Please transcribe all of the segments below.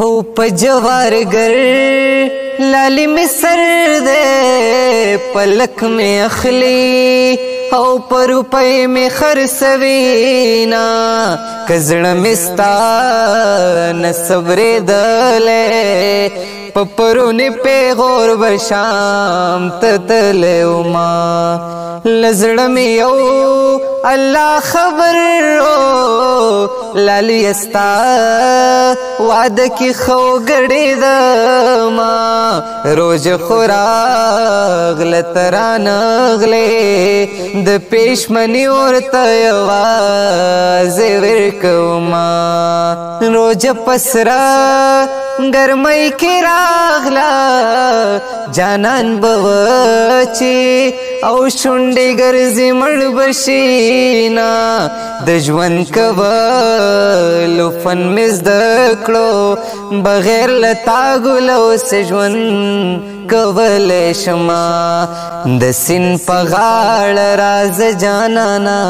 هو په جوارګر لالي می سر دې پلک می اخلي او پر روپې می خرڅوي نا کزړ مستا نصبرې دلې پپرونه په غور بشام تتلې او ما لزړ می یو الله خبر لالی استا وعده کی خو غړې د ما روز خورا غلط ران غلې د پېشمنی اورته واز ورکوما روز پسرا ګرمۍ کې راغلا جانان بوچی او شونډې ګرځي مړ بشینا د ژوند کول فن مز دکړو بغیر لتا ګلو سه ژوند کول شما د سین په غاړه راز جانانا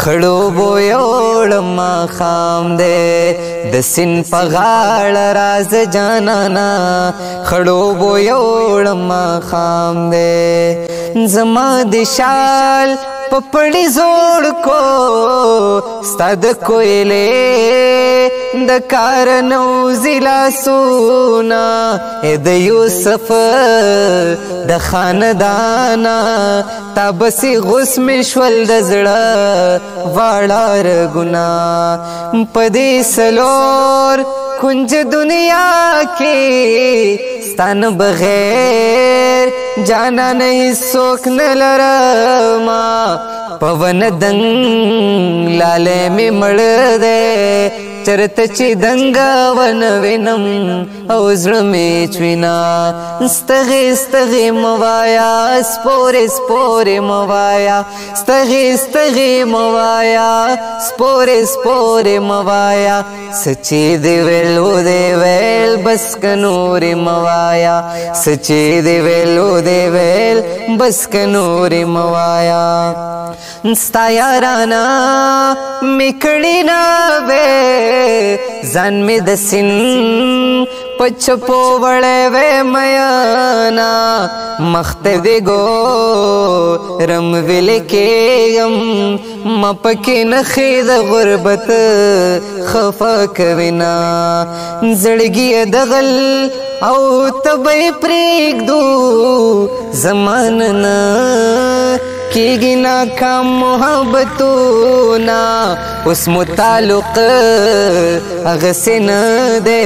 خړو بو یوړم خام دې د سین په غاړه راز جانانا خړو بو یوړم خام دې زما د شال پپړی زوړ کو ستد کویلې د کار نو زلا سونا د یوسف د خاندانا تبسی غسم شول د زړه واړار ګنا پدې سلور کنج دنیا کې ستن بغیر جانا نه سوک نه لرما پون دنګ لاله می مړ دے چرته چې دنګا ون وینم او زړه می چوینا استغه استغه موایا سپور سپور موایا استغه استغه موایا سپور سپور موایا سچې دی ویلو دی ویل بس کنور موایا سچې دی ویلو دی ویل بس کنور موایا ستا یارانا میکړینا ویل ځان می د سین پچ په وړې وې میانا مخت وی گو رم ویل کېم مپکې نه خید غربت خفا کوینا زړګي دغل او تبې پرېګ دو زمان نه کیږي نا کم محبتونه اوس متعلق هغه سن دې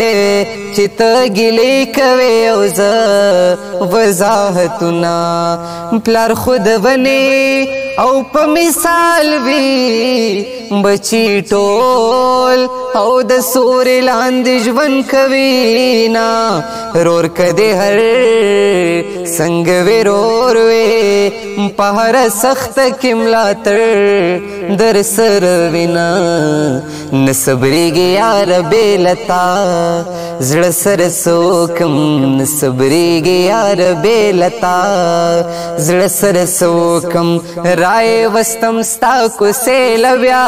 چې ته ګلې کوي او زه وضاحتونه پلار خود ونی او په مثال وی بچی ټول او د سور لاندې ژوند کوي نا رور کده هر څنګه ورور وی په هر سخت کې ملاتړ در سر وینا نصبرېږي یار بیلتا زړه سر سوکم نصبرېږي یار بیلتا زړه سر سوکم رائے وستم ستا کو سیل بیا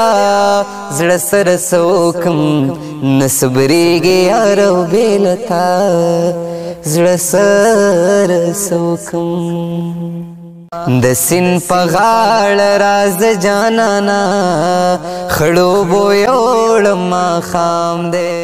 زړه سر سوکم نصبرېږي یار بیلتا زړه سر سوکم د سین په غاړه راز جانانا خړو بو یوړ ما خام دې